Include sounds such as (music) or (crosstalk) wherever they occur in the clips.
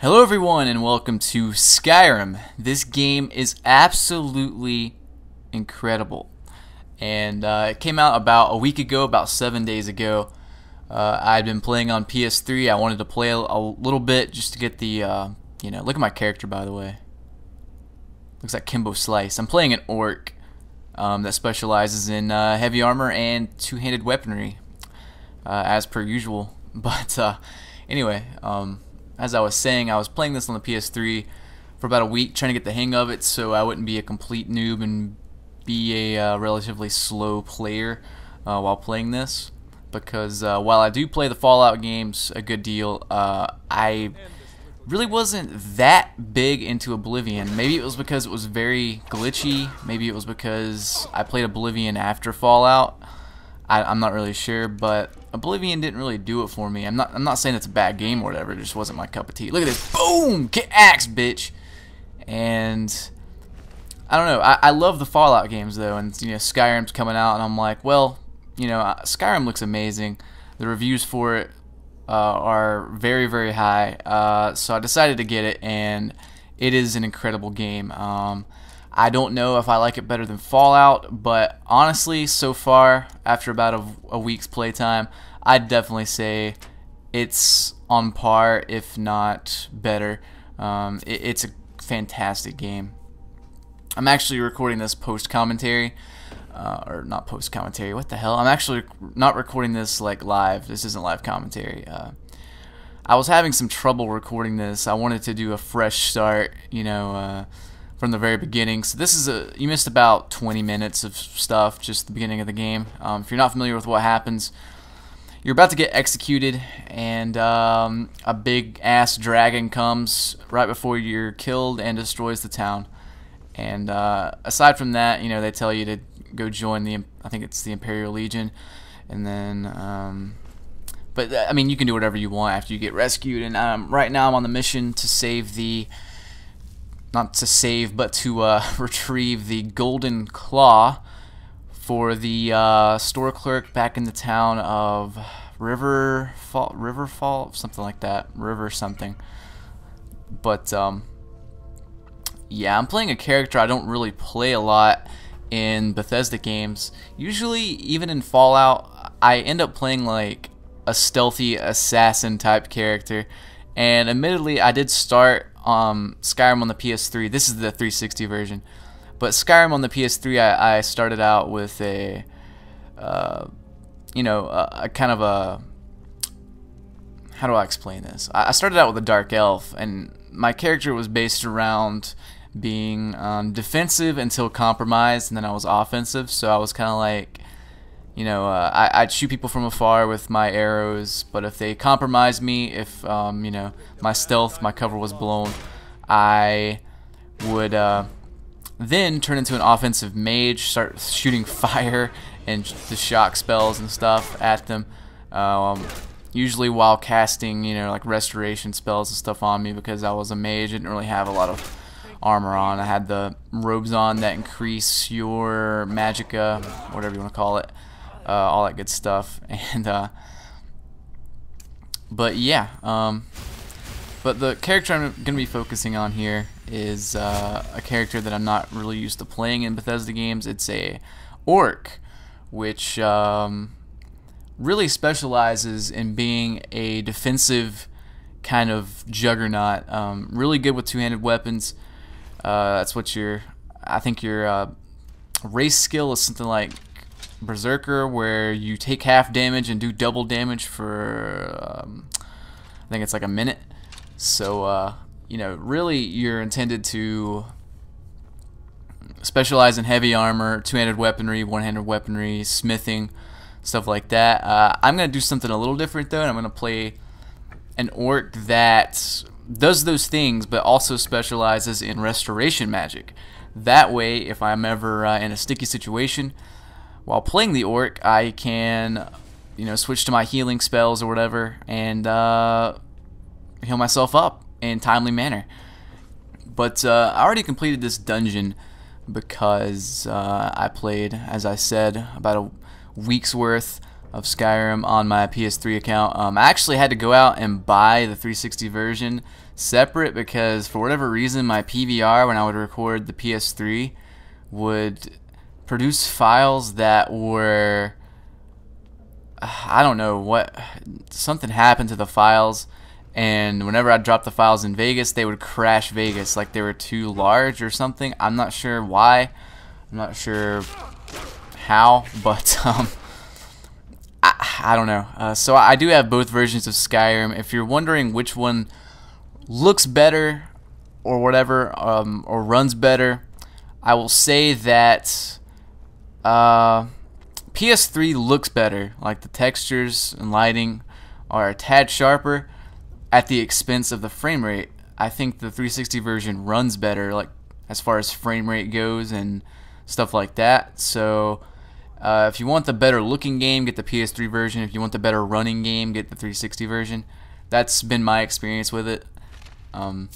Hello everyone and welcome to Skyrim. This game is absolutely incredible. And uh, it came out about a week ago, about seven days ago. Uh, I'd been playing on PS3. I wanted to play a, little bit just to get the, uh, you know, look at my character by the way. Looks like Kimbo Slice. I'm playing an orc um, that specializes in uh, heavy armor and two-handed weaponry, uh, as per usual. (laughs) But uh, anyway, um, as I was saying, I was playing this on the PS3 for about a week, trying to get the hang of it, so I wouldn't be a complete noob and be a uh, relatively slow player uh, while playing this. Because uh, while I do play the Fallout games a good deal, uh, I really wasn't that big into Oblivion. Maybe it was because it was very glitchy. Maybe it was because I played Oblivion after Fallout. I, am not really sure, but Oblivion didn't really do it for me. I'm not I'm not saying it's a bad game or whatever. It just wasn't my cup of tea. Look at this. Boom! Get axed, bitch. And I don't know. I, I love the Fallout games though, and you know Skyrim's coming out, and I'm like, well, you know, Skyrim looks amazing. The reviews for it uh, are very very high. Uh, so I decided to get it, and it is an incredible game. Um, I don't know if I like it better than Fallout, but honestly, so far, after about a, a week's playtime, I'd definitely say it's on par, if not better. Um, it, it's a fantastic game. I'm actually recording this post commentary, uh, or not post commentary. What the hell? I'm actually not recording this like live. This isn't live commentary. Uh, I was having some trouble recording this. I wanted to do a fresh start, you know. Uh, from the very beginning. So this is a you missed about 20 minutes of stuff just the beginning of the game. Um, if you're not familiar with what happens, you're about to get executed, and um, a big ass dragon comes right before you're killed and destroys the town. And uh, aside from that, you know they tell you to go join the I think it's the Imperial Legion, and then. Um, but I mean, you can do whatever you want after you get rescued. And um, right now, I'm on the mission to save the not to save, but to uh, (laughs) retrieve the golden claw for the uh, store clerk back in the town of River Fall, River Fall, something like that, River something. But um, yeah, I'm playing a character I don't really play a lot in Bethesda games. Usually, even in Fallout, I end up playing like a stealthy assassin type character. And admittedly, I did start um, Skyrim on the PS3. This is the 360 version. But Skyrim on the PS3, I, I started out with a, uh, you know, a, a, kind of a, how do I explain this? I, I started out with a Dark Elf, and my character was based around being um, defensive until compromised, and then I was offensive. So I was kind of like, you know, uh, I, would shoot people from afar with my arrows, but if they compromised me, if, um, you know, my stealth, my cover was blown, I would uh, then turn into an offensive mage, start shooting (laughs) fire and the shock spells and stuff at them. Um, usually while casting, you know, like restoration spells and stuff on me because I was a mage. I didn't really have a lot of armor on. I had the robes on that increase your magicka, whatever you want to call it uh, all that good stuff. (laughs) And uh, but yeah, um, but the character I'm going to be focusing on here is uh, a character that I'm not really used to playing in Bethesda games. It's a orc, which um, really specializes in being a defensive kind of juggernaut. Um, really good with two-handed weapons. Uh, that's what your, I think your uh, race skill is something like Berserker, where you take half damage and do double damage for, um, I think it's like a minute. So, uh, you know, really you're intended to specialize in heavy armor, two-handed weaponry, one-handed weaponry, smithing, stuff like that. Uh, I'm going to do something a little different, though, and I'm going to play an orc that does those things, but also specializes in restoration magic. That way, if I'm ever uh, in a sticky situation, while playing the orc, I can, you know, switch to my healing spells or whatever and uh, heal myself up in timely manner. But uh, I already completed this dungeon because uh, I played, as I said, about a week's worth of Skyrim on my PS3 account. Um, I actually had to go out and buy the 360 version separate because for whatever reason my PVR when I would record the PS3 would produce files that were I don't know what something happened to the files and whenever I dropped the files in Vegas they would crash Vegas like they were too large or something. I'm not sure why. I'm not sure how (laughs) but um, I, I don't know. Uh, so I do have both versions of Skyrim. If you're wondering which one looks better or whatever um, or runs better I will say that uh, PS3 looks better. Like the textures and lighting are a tad sharper at the expense of the frame rate. I think the 360 version runs better, like as far as frame rate goes and stuff like that. So uh, if you want the better looking game, get the PS3 version. If you want the better running game, get the 360 version. That's been my experience with it. Um,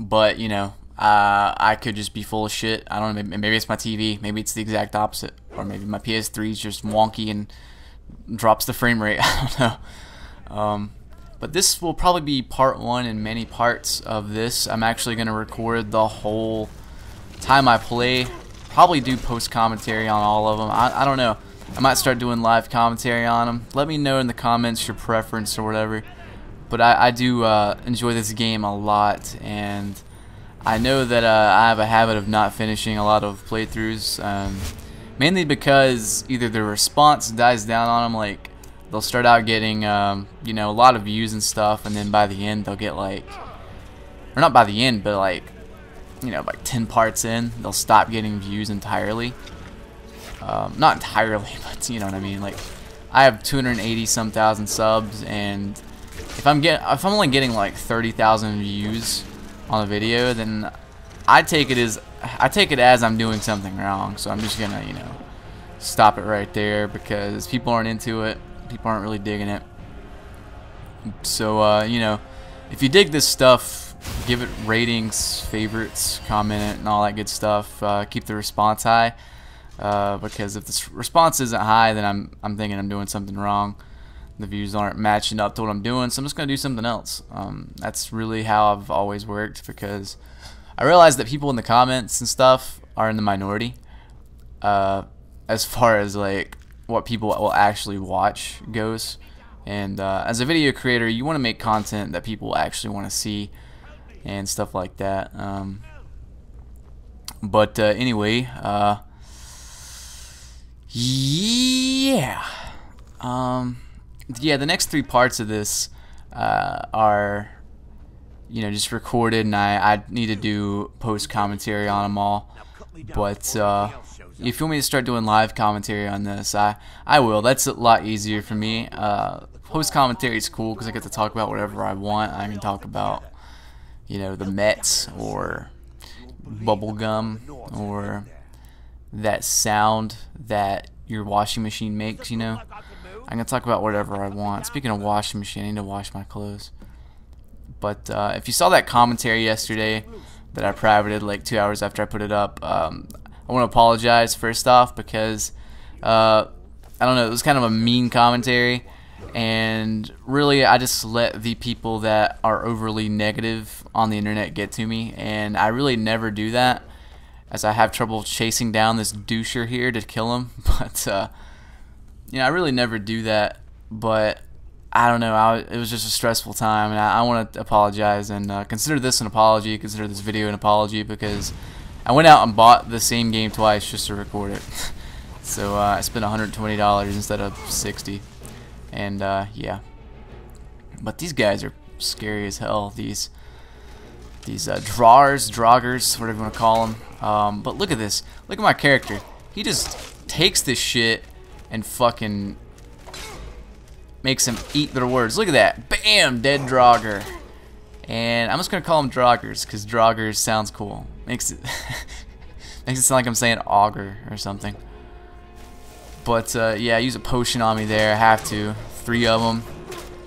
but you know, uh, I could just be full of shit. I don't know. Maybe, it's my TV. Maybe it's the exact opposite. Or maybe my PS3 is just wonky and drops the frame rate. (laughs) I don't know. Um, but this will probably be part one in many parts of this. I'm actually going to record the whole time I play. Probably do post commentary on all of them. I, I don't know. I might start doing live commentary on them. Let me know in the comments your preference or whatever. But I, I do uh, enjoy this game a lot and I know that uh, I have a habit of not finishing a lot of playthroughs, um, mainly because either the response dies down on them, like they'll start out getting, um, you know, a lot of views and stuff, and then by the end they'll get like, or not by the end, but like, you know, like 10 parts in, they'll stop getting views entirely. Um, not entirely, (laughs) but you know what I mean. Like, I have 280 some thousand subs, and if I'm get, if I'm only getting like 30,000 views on a video, then I take it as I take it as I'm doing something wrong. So I'm just gonna, you know, stop it right there because people aren't into it. People aren't really digging it. So uh, you know, if you dig this stuff, give it ratings, favorites, comment it, and all that good stuff. Uh, keep the response high. Uh, because if the response isn't high, then I'm I'm thinking I'm doing something wrong the views aren't matching up to what I'm doing, so I'm just going to do something else. Um, that's really how I've always worked because I realize that people in the comments and stuff are in the minority uh, as far as like what people will actually watch goes. And uh, as a video creator, you want to make content that people actually want to see and stuff like that. Um, but uh, anyway, uh, yeah. Um, yeah, the next three parts of this uh, are, you know, just recorded, and I, I need to do post commentary on them all. But uh, if you want me to start doing live commentary on this, I I will. That's a lot easier for me. Uh, post commentary is cool because I get to talk about whatever I want. I can talk about, you know, the Mets or bubblegum or that sound that your washing machine makes, you know. I can talk about whatever I want. Speaking of washing machine, I need to wash my clothes. But uh, if you saw that commentary yesterday that I privated like two hours after I put it up, um, I want to apologize first off because uh, I don't know, it was kind of a mean commentary. And really, I just let the people that are overly negative on the internet get to me. And I really never do that as I have trouble chasing down this doucher here to kill him. (laughs) But uh, you know, I really never do that, but I don't know. I, it was just a stressful time, and I, I want to apologize and uh, consider this an apology. Consider this video an apology because I went out and bought the same game twice just to record it. (laughs) so uh, I spent $120 instead of 60, and uh, yeah. But these guys are scary as hell. These these uh, drawers, droggers, whatever you want to call them. Um, but look at this. Look at my character. He just takes this shit and fucking makes them eat their words. Look at that. Bam! Dead Draugr. And I'm just going to call them Draugrs because Draugrs sounds cool. Makes it (laughs) makes it sound like I'm saying auger or something. But uh, yeah, use a potion on me there. I have to. Three of them.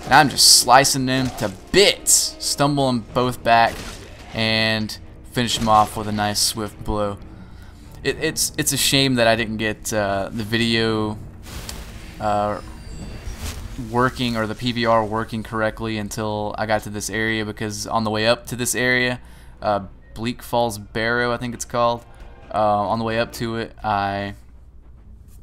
And I'm just slicing them to bits. Stumble them both back and finish them off with a nice swift blow. It, it's it's a shame that I didn't get uh, the video uh, working or the PVR working correctly until I got to this area because on the way up to this area, uh, Bleak Falls Barrow, I think it's called, uh, on the way up to it, I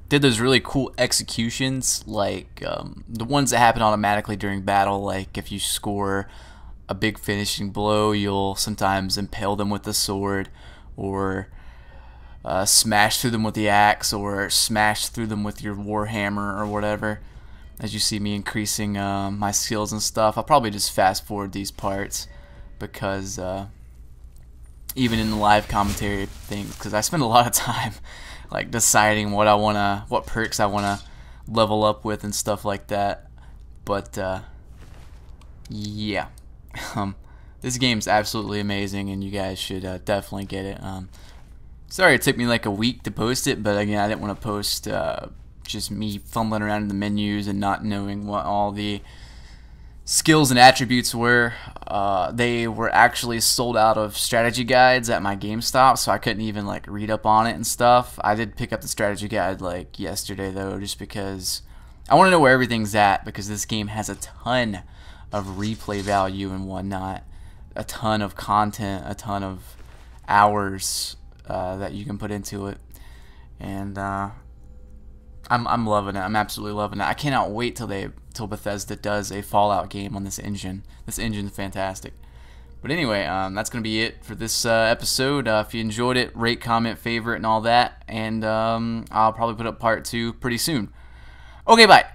did those really cool executions, like um, the ones that happen automatically during battle, like if you score a big finishing blow, you'll sometimes impale them with the sword or uh, smash through them with the axe or smash through them with your warhammer or whatever as you see me increasing uh, my skills and stuff. I'll probably just fast forward these parts because uh, even in the live commentary thing, because I spend a lot of (laughs) time like deciding what I wanna, what perks I wanna level up with and stuff like that. But uh, yeah, (laughs) um, this game's absolutely amazing, and you guys should uh, definitely get it. Um, sorry it took me like a week to post it, but again, I didn't want to post uh, just me fumbling around in the menus and not knowing what all the skills and attributes were. Uh, they were actually sold out of strategy guides at my GameStop, so I couldn't even like read up on it and stuff. I did pick up the strategy guide like yesterday though, just because I want to know where everything's at because this game has a ton of replay value and whatnot, a ton of content, a ton of hours uh, that you can put into it, and uh, I'm I'm loving it. I'm absolutely loving it. I cannot wait till they till Bethesda does a Fallout game on this engine. This engine's fantastic. But anyway, um, that's gonna be it for this uh, episode. Uh, if you enjoyed it, rate, comment, favorite, and all that. And um, I'll probably put up part two pretty soon. Okay, bye.